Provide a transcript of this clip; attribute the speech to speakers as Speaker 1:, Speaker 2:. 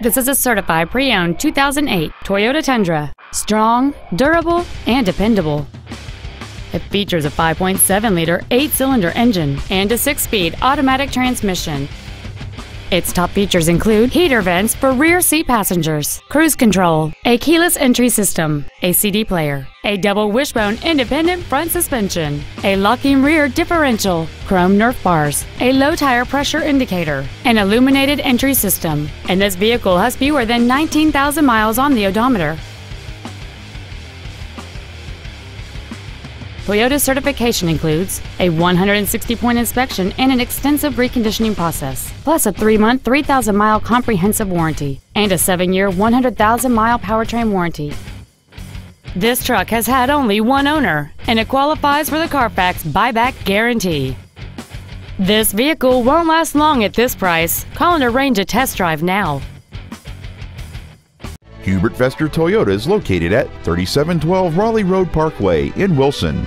Speaker 1: This is a certified pre-owned 2008 Toyota Tundra. Strong, durable, and dependable. It features a 5.7-liter eight-cylinder engine and a six-speed automatic transmission. Its top features include heater vents for rear seat passengers, cruise control, a keyless entry system, a CD player, a double wishbone independent front suspension, a locking rear differential, chrome Nerf bars, a low tire pressure indicator, an illuminated entry system, and this vehicle has fewer than 19,000 miles on the odometer. Toyota's certification includes a 160-point inspection and an extensive reconditioning process, plus a 3-month, 3,000-mile comprehensive warranty and a 7-year, 100,000-mile powertrain warranty. This truck has had only one owner, and it qualifies for the Carfax buyback guarantee. This vehicle won't last long at this price. Call and arrange a test drive now.
Speaker 2: Hubert Vester Toyota is located at 3712 Raleigh Road Parkway in Wilson.